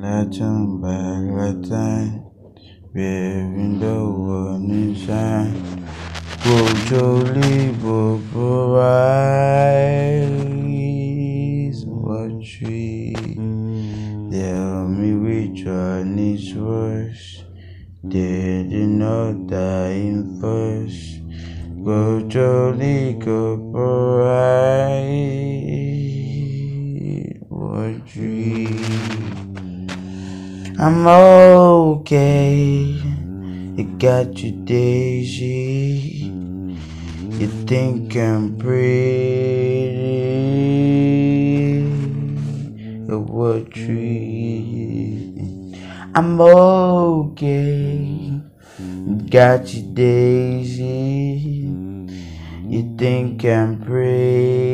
By Latin, bearing the warning sign. Brutally vaporized what tree. Tell me which one is worse. Did you know in first? Brutally vaporized what tree. I'm okay. You got your daisy. You think I'm pretty. What tree? I'm okay. Got your daisy. You think I'm pretty.